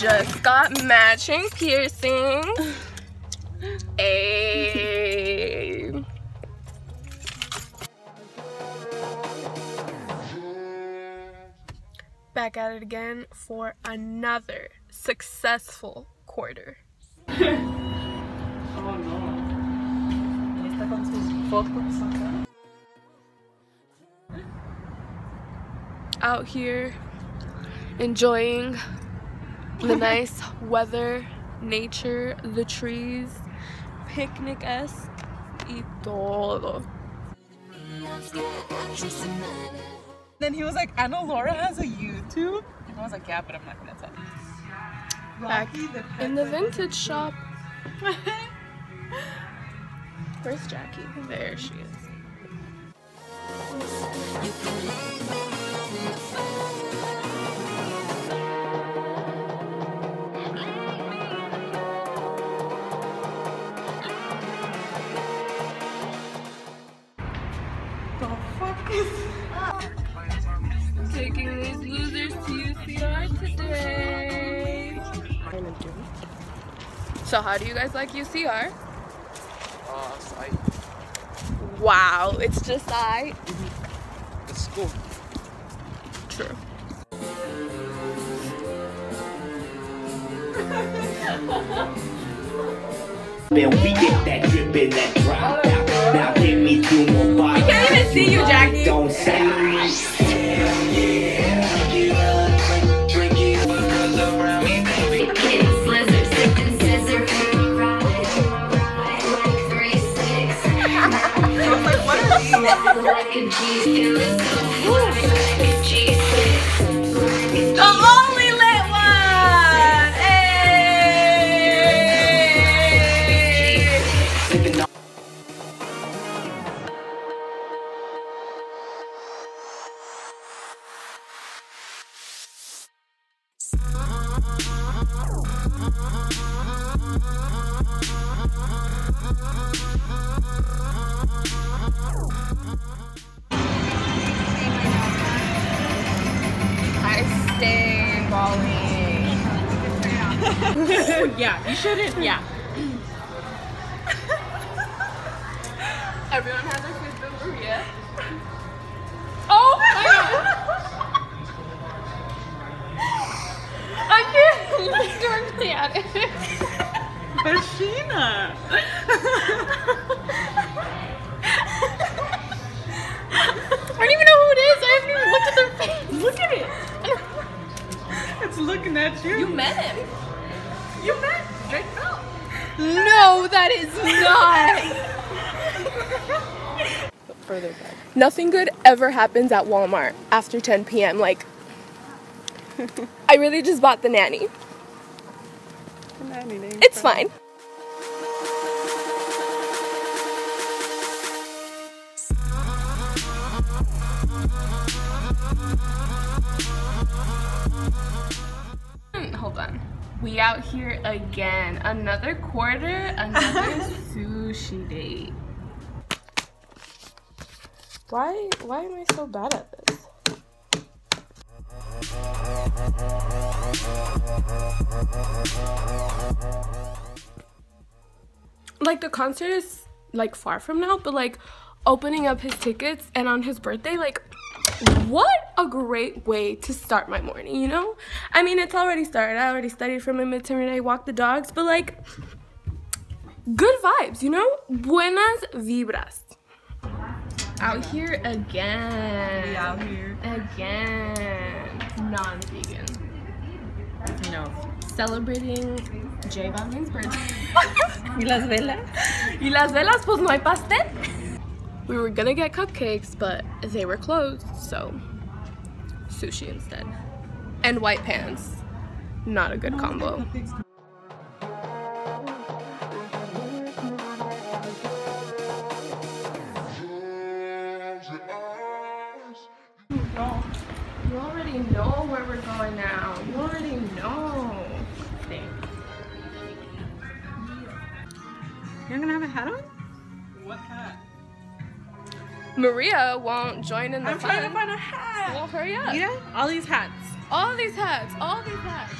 just got matching piercings. A. Back at it again for another successful quarter. Oh no. Y está con sus fotos acá. Out here enjoying the nice weather, nature, the trees, picnic-esque y todo. Then he was like, Ana Laura has a YouTube? And I was like, yeah, but I'm not gonna tell you. Back the in the vintage shop. Where's Jackie? There she is. So how do you guys like UCR? Uh, so I, Wow, it's just I. it's cool. True. Man, we get that drip and that drop out. Now give me two more bottles. can't even see you, Jackie. Don't say G, feeling yeah, you shouldn't. Yeah. Everyone has their food but Maria. Oh my god! I can't look directly at it. But Sheena. I don't even know who it is. I haven't even looked at their face. Look at it. it's looking at you. You met him. You met Drake Bell. No, that is not. Further back. Nothing good ever happens at Walmart after 10 p.m. Like, I really just bought the nanny. It's fine. Hmm, We out here again. Another quarter, another sushi date. Why why am I so bad at this? Like the concert is like far from now, but like opening up his tickets and on his birthday, like what a great way to start my morning, you know? I mean, it's already started. I already studied for my midterm today, walked the dogs, but like good vibes, you know? Buenas vibras. Out here again. We out here. Again. Non-vegan. No. Celebrating J Balvin's birthday. ¿Y las velas? y las velas, pues no hay pastel. We were gonna get cupcakes, but they were closed, so sushi instead. And white pants. Not a good combo. You already know where we're going now. You already know. Thanks. You're gonna have a hat on? What hat? Maria won't join in the I'm fun. trying to find a hat. Well, hurry up. Mira, all these hats. All these hats. All these hats.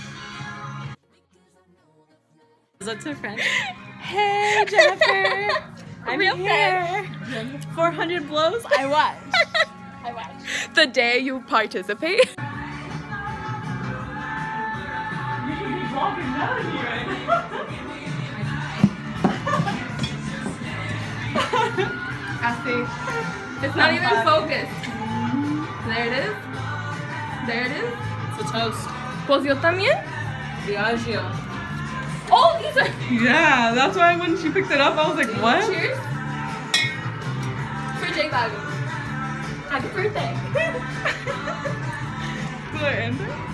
That's her friend. Hey, Jennifer. I'm Real here. 400 blows. I watch. I watch. The day you participate. I It's not even focused. There it is. There it is. It's a toast. Pues yo también. Diageo. Oh, these are. Yeah, that's why when she picked it up, I was like, what? Cheers. For J Balvin. Happy birthday. Did I end it?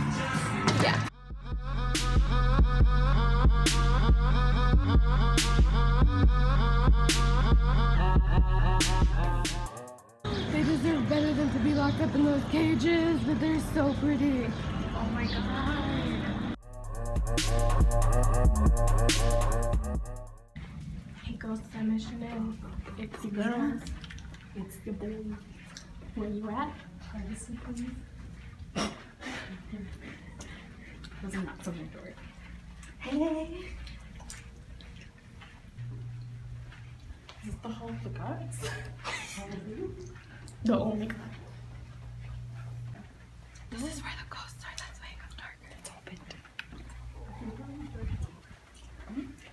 Locked up in those cages, but they're so pretty. Oh my god. Hey girls. It's your girls. It's the boys. Where you at? Privacy, please. Those are not so my door. Hey. Is this the Hall of the Gods? The oh only god. This is where the ghosts are. That's why it got darker. It's opened.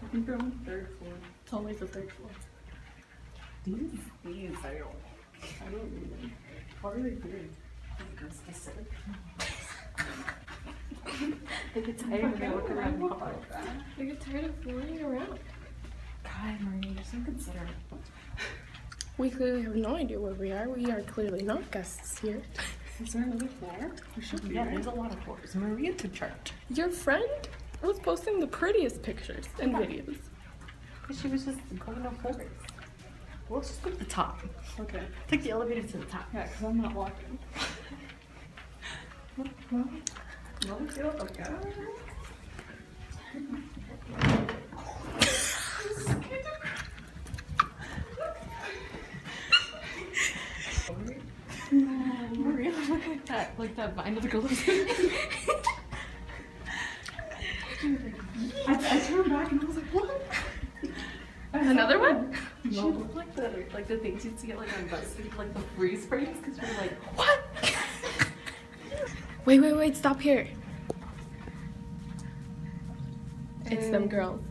I think they're on the third floor. It's always the third floor. These, these, I don't, I don't know. them. What are they doing? Because they sit. they get tired when they look around and pop out. Get tired of flying around. God, Marie, you're so considerate. We clearly have no idea where we are. We are clearly not guests here. Is there another floor? There should be. Yeah, there's a lot of floors. Maria took charge. Your friend was posting the prettiest pictures and videos. Because she was just going no floors. Well, let's just go to the top. Okay. Take the elevator to the top. Yeah, because I'm not walking. no big deal. Okay. Maria, look like that, vine of the girl. I, I turned back and I was like, what? Another one? She looked like the like the things you'd see like on BuzzFeed, like the freeze frames, because we were like, What? wait, wait, wait. Stop here. It's them girls.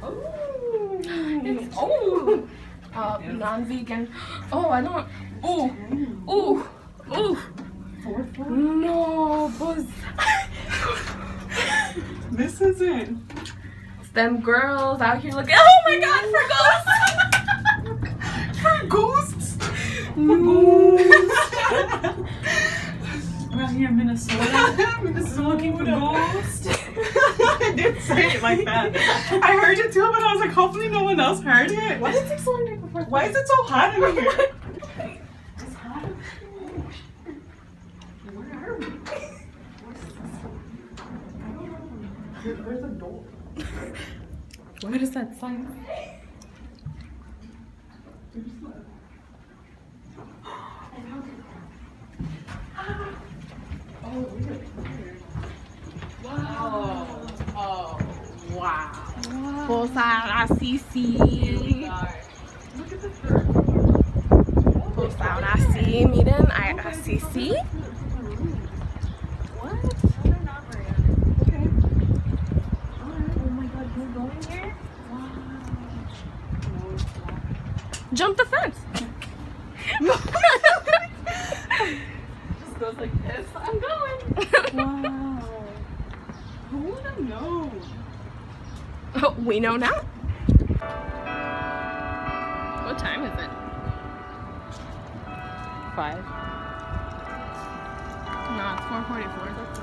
oh, It's oh, uh, non-vegan. Oh, I don't. Oh, oh, oh. Fourth floor. No, buzz. This isn't. It's them girls out here looking. Oh my God, for ghosts. For ghosts. Mm. We're out here in Minnesota. Minnesota looking for ghosts. I did say it like that. I heard it too, but I was like, hopefully no one else heard it. Why did it take so long to before? Why is it so hot in here? It's hot. Where are we? There's a door. What is that sign? Oh. Wow. oh, wow. Posar así sí. Look at the third. Pues ahora sí, miren, I- así sí. What? They're not Maria. Okay. Alright. Oh my god, you're going here? Wow. No, it's not. Jump the fence. Just goes like this. I'm going. Wow. Who would have known? we know now. What time is it? Five. No, it's 444. That's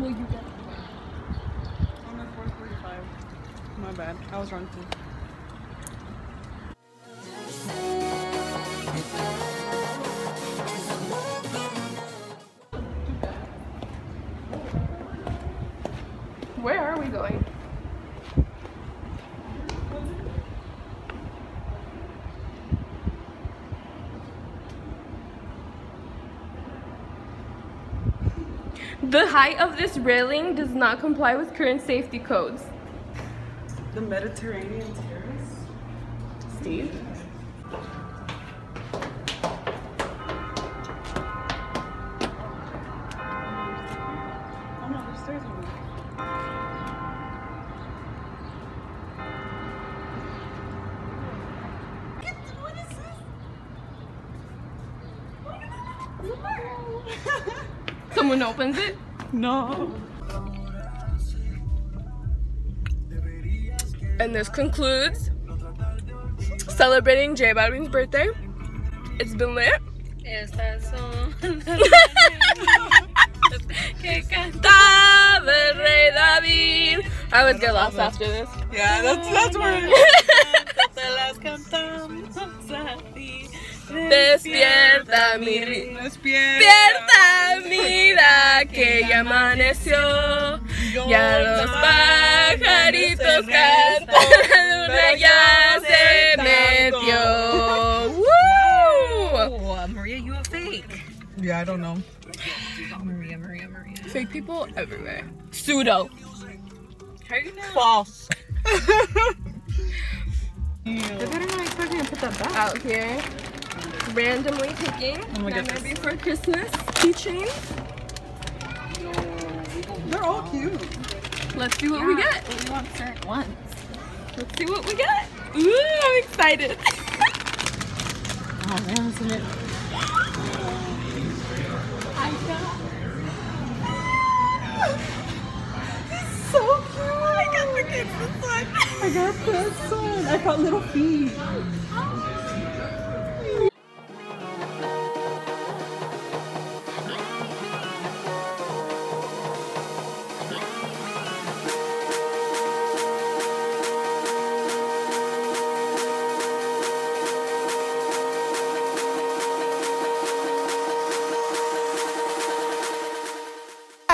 Will you get Oh no, 445. My bad. I was wrong too. Where are we going? The height of this railing does not comply with current safety codes. The Mediterranean terrace. Steve? Oh no, there's stairs over there. Someone opens it? No. And this concludes celebrating J Balvin's birthday. It's been lit. Estas son que Cantaba el rey David. I would get lost after this. Yeah, that's that's where. te las cantamos a. Despierta mi ri- Despierta mira que ya amaneció. Ya los pajaritos cantan, la luna ya se metió. Woo! Oh, uh, Maria, you a fake. Yeah, I don't know. Oh, Maria, Maria, Maria. Fake people everywhere. Pseudo. How you know? False. They better not expect me to put that back. Out here, randomly picking. Oh my that goodness. might be for Christmas keychains. They're all cute. Let's see what we get. We want certain ones. Let's see what we get. Ooh, I'm excited. Oh man, isn't it? So cute. I got the kids this one. I got this one. I got little feet. Stop. Oh.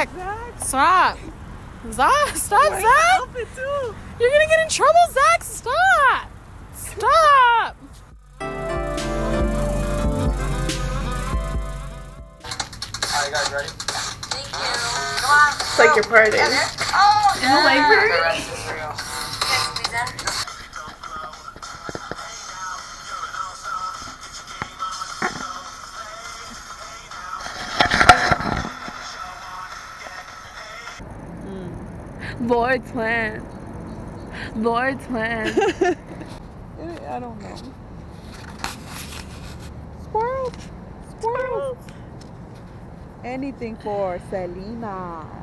Zach, Zach. stop, Zach. Outfit too. You're gonna get in trouble, Zach. Stop. Stop. Alright, you guys ready? It's like your party. Oh, in the library? Oh, Alright, here Lord's plan. Lord's plan. I don't know. Squirrel. Squirrel. Anything for Selena.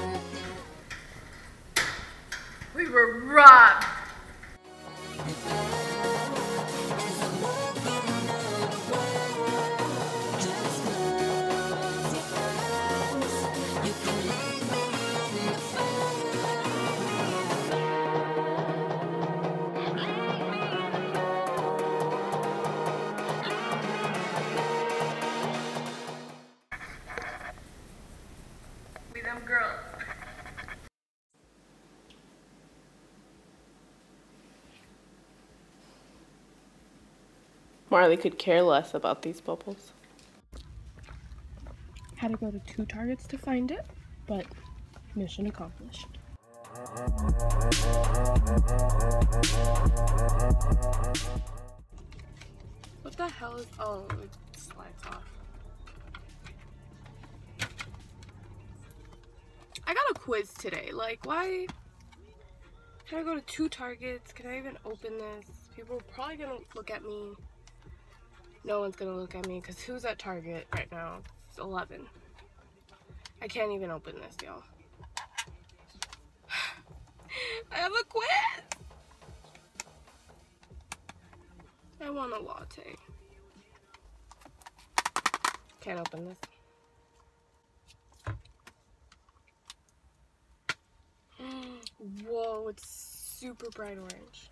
were robbed. Marley could care less about these bubbles. Had to go to two targets to find it, but mission accomplished. What the hell is oh it slides off. I got a quiz today. Like, why? Can I go to two targets? Can I even open this? People are probably gonna look at me. No one's gonna look at me because who's at Target right now? It's 11. I can't even open this, y'all. I have a quiz! I want a latte. Can't open this. Whoa, it's super bright orange.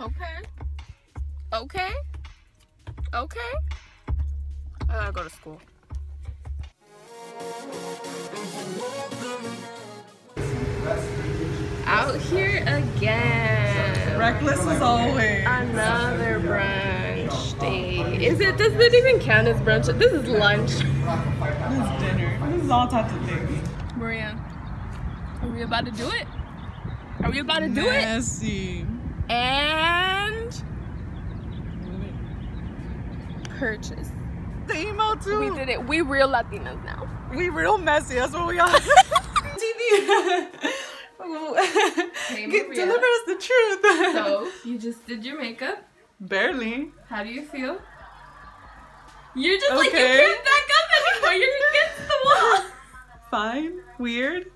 Okay. Okay. Okay. I gotta go to school. Out here again. Reckless as always. Another brunch day. Is it? Does it even count as brunch? This is lunch. This is dinner. This is all types of things. Maria, are we about to do it? Are we about to do it? Messy. And purchase. The emo too. We did it. We real Latinas now. We real messy. That's what we are. TV. Hey, Get- Deliver us the truth. So you just did your makeup. Barely. How do you feel? You're just like you Okay. can't back up anymore. You're against the wall. Fine. Weird.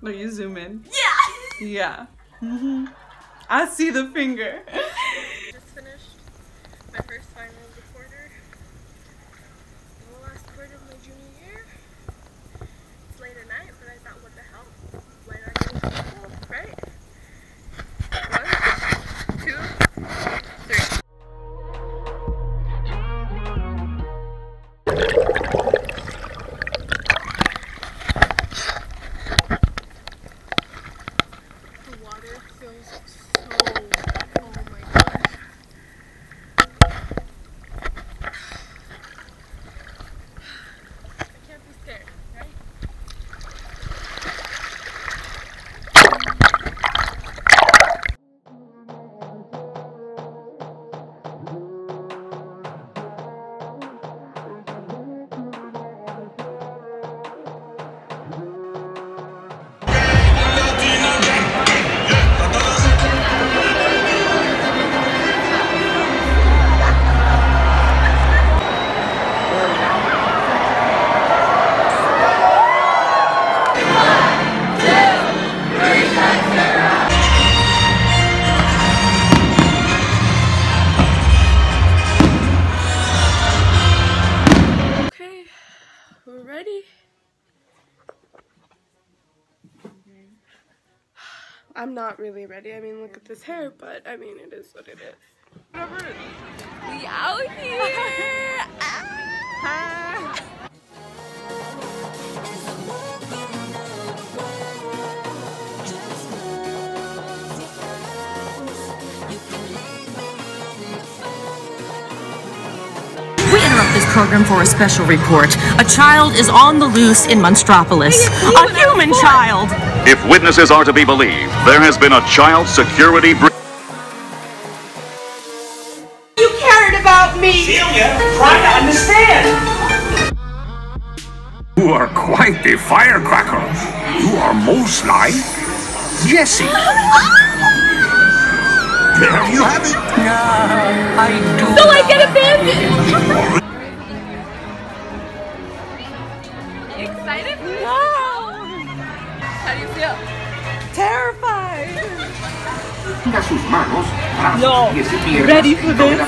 Let you zoom in. Yeah. Yeah. I see the finger. Just finished my first final I'm not really ready. I mean, look at this hair, but I mean, it is what it is. We out here. Ah. We interrupt this program for a special report. A child is on the loose in Monstropolis. A human child. If witnesses are to be believed, there has been a child security breach. You cared about me. Celia, try to understand. You are quite the firecracker. You are most like Jesse. There you have it. I do. So I get abandoned. Terrified. Tira sus manos, brazos, No. pies y piernas Ready for this? la.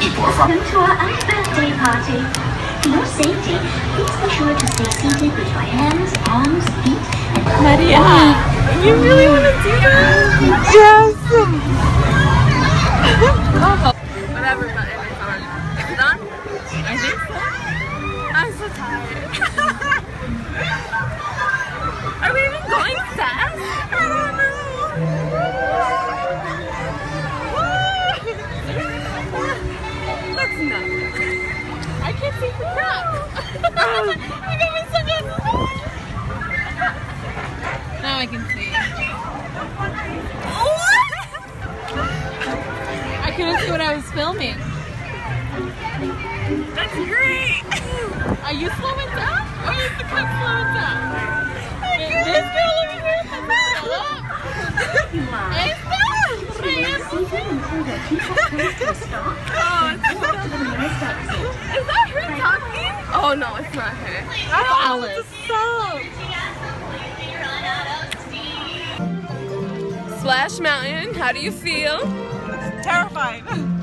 Y por favor. to our birthday party. For your safety, please be sure to stay seated with your hands, arms, feet, and Maria, you really want to do that? Yes. Whatever is on. Is it on? I think so. I'm so tired. Now I can see. I couldn't see what I was filming. That's great! Are you slowing down? Or is the clip slowing down? This girl over here has to slow up. Is that her talking? Oh no, it's not her. Please, oh, Alice. Stop. Splash Mountain, how do you feel? Terrified.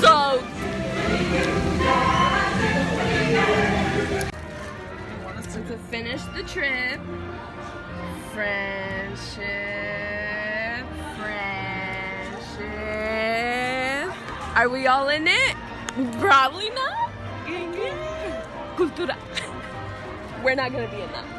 so. To finish the trip, friendship, friendship. Are we all in it? Probably not. Cultura. We're not gonna be in that.